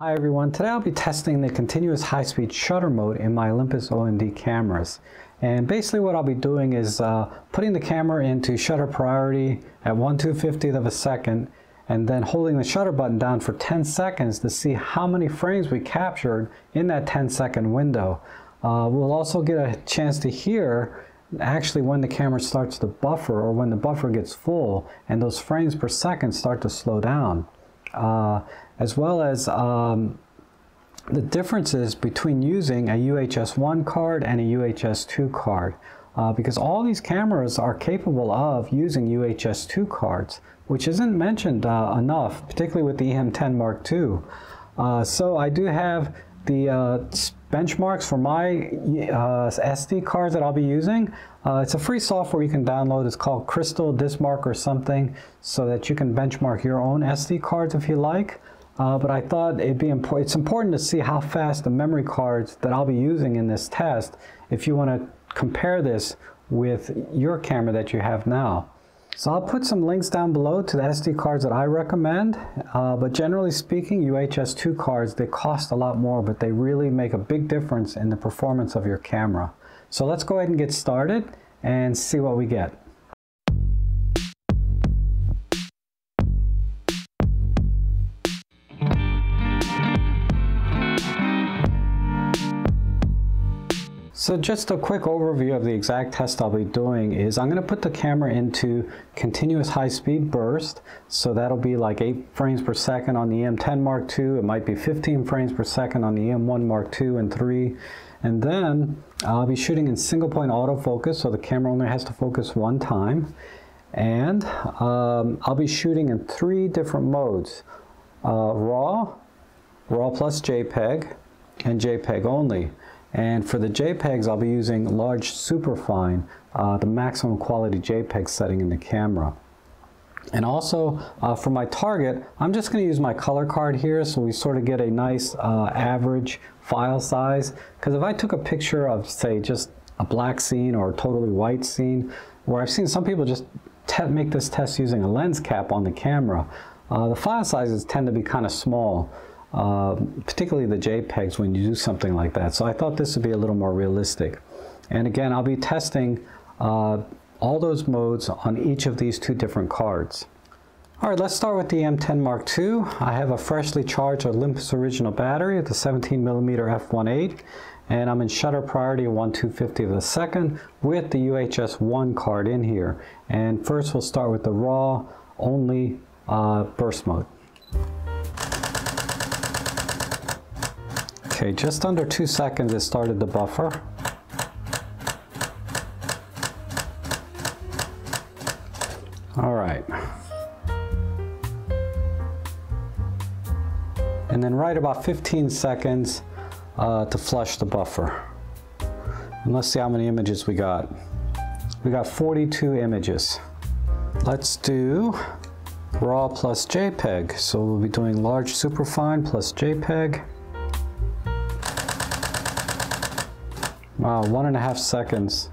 Hi everyone, today I'll be testing the continuous high-speed shutter mode in my Olympus OM-D cameras. And basically what I'll be doing is uh, putting the camera into shutter priority at 1 250th of a second and then holding the shutter button down for 10 seconds to see how many frames we captured in that 10 second window. Uh, we'll also get a chance to hear actually when the camera starts to buffer or when the buffer gets full and those frames per second start to slow down. Uh, as well as um, the differences between using a UHS-1 card and a UHS-2 card. Uh, because all these cameras are capable of using UHS-2 cards, which isn't mentioned uh, enough, particularly with the EM10 Mark II. Uh, so I do have the uh, benchmarks for my uh, SD cards that I'll be using. Uh, it's a free software you can download. It's called CrystalDiskMark or something so that you can benchmark your own SD cards if you like. Uh, but I thought it'd be important. It's important to see how fast the memory cards that I'll be using in this test if you want to compare this with your camera that you have now. So I'll put some links down below to the SD cards that I recommend, uh, but generally speaking, UHS-2 cards, they cost a lot more, but they really make a big difference in the performance of your camera. So let's go ahead and get started and see what we get. So just a quick overview of the exact test I'll be doing is I'm going to put the camera into continuous high-speed burst. So that'll be like 8 frames per second on the M10 Mark II. It might be 15 frames per second on the M1 Mark II and 3. And then I'll be shooting in single point autofocus, so the camera only has to focus one time. And um, I'll be shooting in three different modes. Uh, RAW, RAW plus JPEG, and JPEG only. And for the JPEGs, I'll be using large superfine, uh, the maximum quality JPEG setting in the camera. And also uh, for my target, I'm just going to use my color card here so we sort of get a nice uh, average file size. Because if I took a picture of, say, just a black scene or a totally white scene, where I've seen some people just make this test using a lens cap on the camera, uh, the file sizes tend to be kind of small. Uh, particularly the JPEGs when you do something like that. So I thought this would be a little more realistic. And again, I'll be testing uh, all those modes on each of these two different cards. All right, let's start with the M10 Mark II. I have a freshly charged Olympus original battery at the 17 millimeter f1.8 and I'm in shutter priority 1 250 of a second with the UHS-1 card in here. And first we'll start with the raw only uh, burst mode. Okay, just under two seconds it started the buffer. All right. And then right about 15 seconds uh, to flush the buffer. And let's see how many images we got. We got 42 images. Let's do RAW plus JPEG. So we'll be doing large superfine plus JPEG. Wow, one and a half seconds.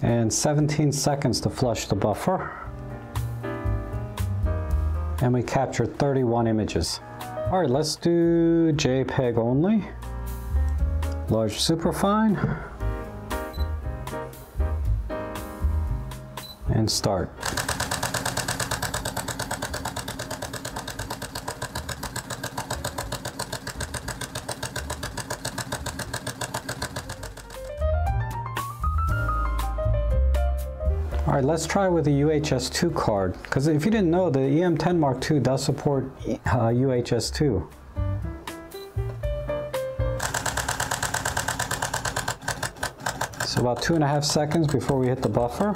And 17 seconds to flush the buffer. And we captured 31 images. All right, let's do JPEG only. Large superfine. And start. All right, let's try with the UHS-2 card, because if you didn't know, the EM10 Mark II does support uh, UHS-2. So about two and a half seconds before we hit the buffer.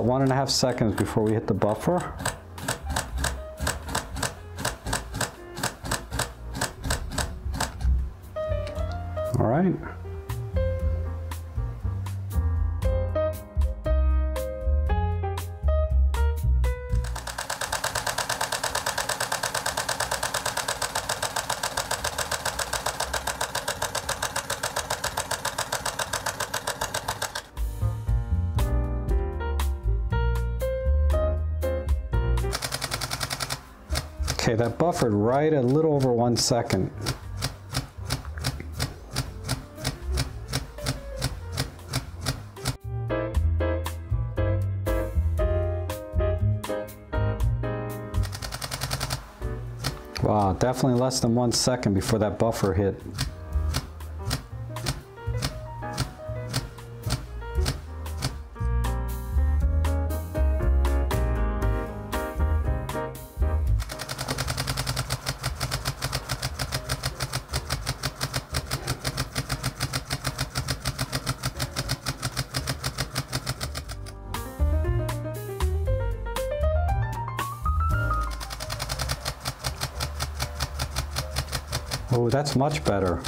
About one and a half seconds before we hit the buffer. All right. That buffered right a little over one second. Wow, definitely less than one second before that buffer hit. Oh, that's much better.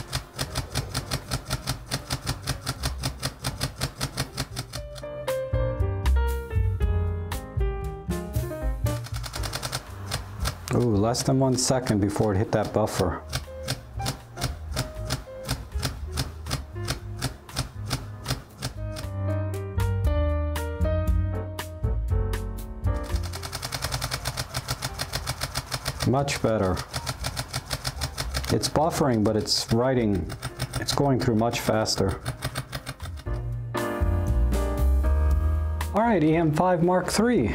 Ooh, less than one second before it hit that buffer. Much better. It's buffering, but it's writing, it's going through much faster. All right, EM5 Mark III.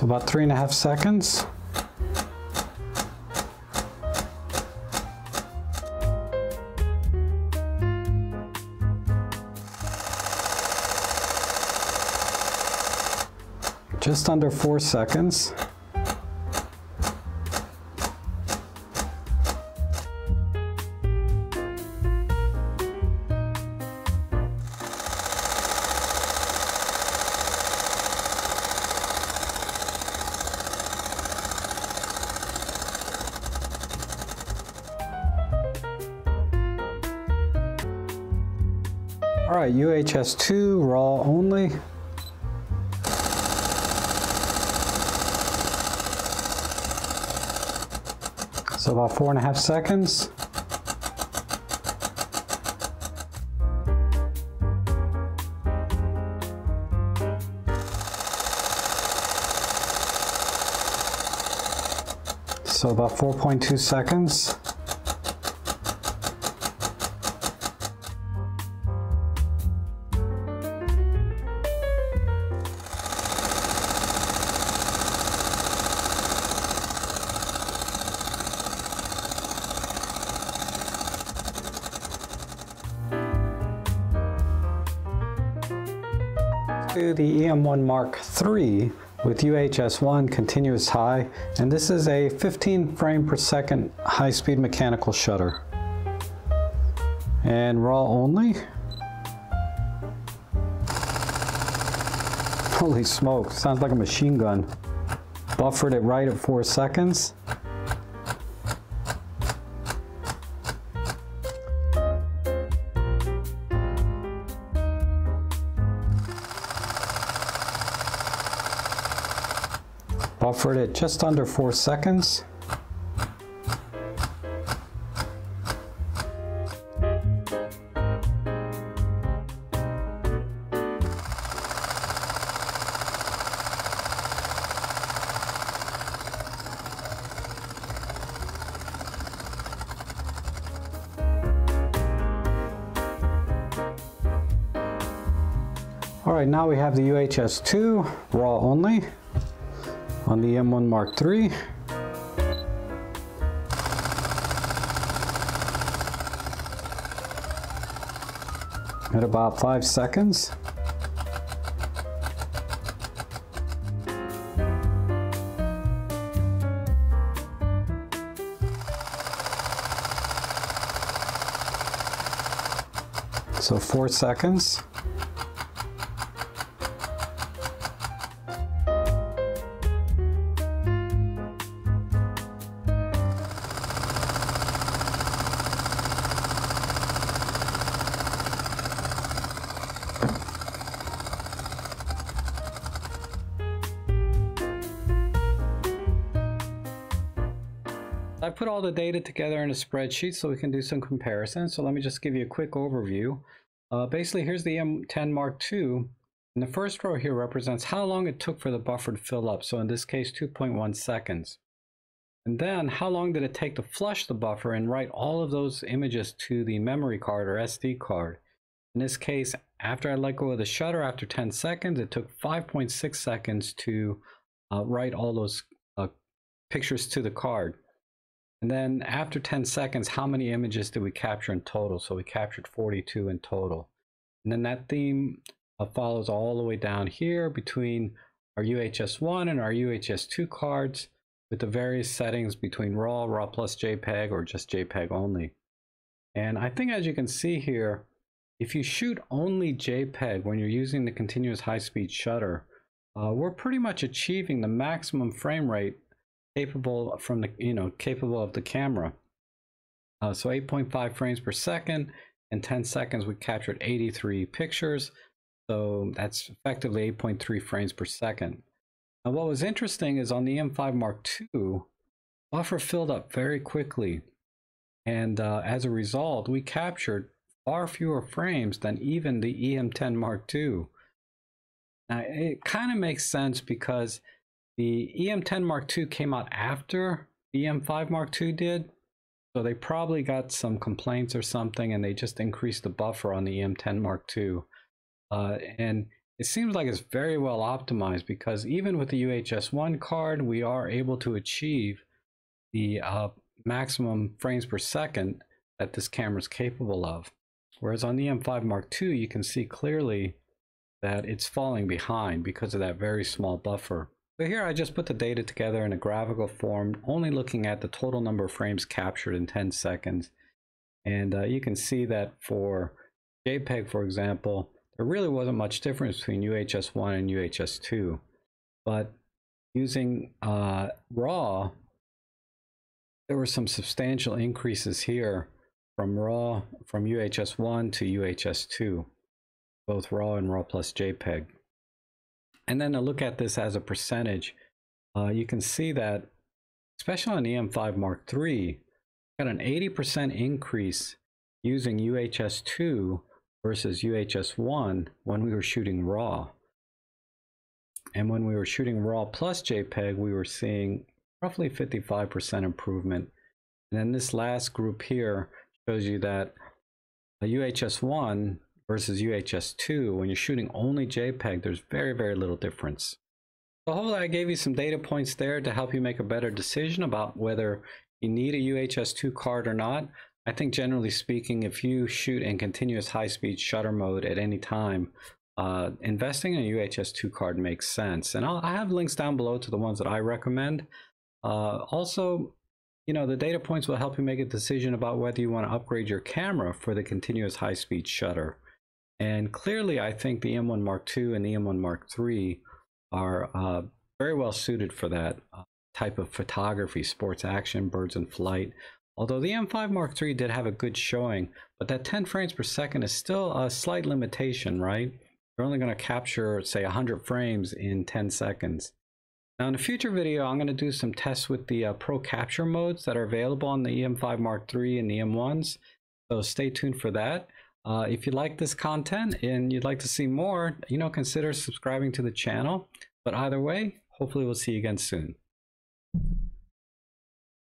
So about three and a half seconds. Just under four seconds. Right, UHS-2, raw only. So about four and a half seconds. So about 4.2 seconds. To the EM1 Mark III with UHS-1 continuous high, and this is a 15 frame per second high-speed mechanical shutter. And raw only. Holy smoke, sounds like a machine gun. Buffered it right at four seconds. Buffered at just under 4 seconds. All right, now we have the UHS-2 raw only on the M1 Mark III. At about five seconds. So four seconds. All the data together in a spreadsheet so we can do some comparisons. So let me just give you a quick overview. Uh, basically, here's the M10 Mark II. And the first row here represents how long it took for the buffer to fill up. So in this case, 2.1 seconds. And then how long did it take to flush the buffer and write all of those images to the memory card or SD card? In this case, after I let go of the shutter after 10 seconds, it took 5.6 seconds to uh, write all those uh, pictures to the card. And then after 10 seconds, how many images did we capture in total? So we captured 42 in total. And then that theme uh, follows all the way down here between our UHS-1 and our UHS-2 cards with the various settings between RAW, RAW plus JPEG, or just JPEG only. And I think as you can see here, if you shoot only JPEG when you're using the continuous high-speed shutter, uh, we're pretty much achieving the maximum frame rate capable from the you know capable of the camera. Uh, so 8.5 frames per second. In 10 seconds, we captured 83 pictures. So that's effectively 8.3 frames per second. Now, what was interesting is on the M5 Mark II, buffer filled up very quickly. And uh, as a result, we captured far fewer frames than even the EM10 Mark II. Now, it kind of makes sense because the EM10 Mark II came out after the EM5 Mark II did, so they probably got some complaints or something, and they just increased the buffer on the EM10 Mark II. Uh, and it seems like it's very well optimized because even with the UHS-1 card, we are able to achieve the uh, maximum frames per second that this camera is capable of. Whereas on the M5 Mark II, you can see clearly that it's falling behind because of that very small buffer. So here I just put the data together in a graphical form, only looking at the total number of frames captured in 10 seconds. And uh, you can see that for JPEG, for example, there really wasn't much difference between UHS-1 and UHS-2. But using uh, RAW, there were some substantial increases here from RAW, from UHS-1 to UHS-2, both RAW and RAW plus JPEG. And then to look at this as a percentage, uh, you can see that, especially on the M5 Mark III, got an 80% increase using UHS-2 versus UHS-1 when we were shooting RAW. And when we were shooting RAW plus JPEG, we were seeing roughly 55% improvement. And then this last group here shows you that a UHS-1 versus UHS-2, when you're shooting only JPEG, there's very, very little difference. So hopefully I gave you some data points there to help you make a better decision about whether you need a UHS-2 card or not. I think generally speaking, if you shoot in continuous high-speed shutter mode at any time, uh, investing in a UHS-2 card makes sense. And I'll, I have links down below to the ones that I recommend. Uh, also, you know, the data points will help you make a decision about whether you want to upgrade your camera for the continuous high-speed shutter. And clearly, I think the M1 Mark II and the M1 Mark III are uh, very well suited for that uh, type of photography, sports action, birds in flight. Although the M5 Mark III did have a good showing, but that 10 frames per second is still a slight limitation, right? You're only going to capture, say, 100 frames in 10 seconds. Now in a future video, I'm going to do some tests with the uh, Pro Capture modes that are available on the EM5 Mark III and the M1s. So stay tuned for that. Uh, if you like this content and you'd like to see more, you know, consider subscribing to the channel. But either way, hopefully we'll see you again soon.